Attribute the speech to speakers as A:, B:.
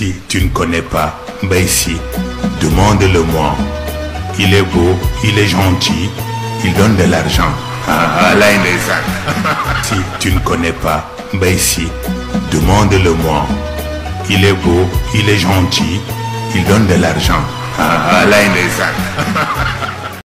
A: Si tu ne connais pas ben Mbaïsi, demande-le-moi. Il est beau, il est gentil, il donne de l'argent. Ah, ah là, il. Si tu ne connais pas ben Mbaïsi, demande-le-moi. Il est beau, il est gentil, il donne de l'argent. Ah, ah là, il.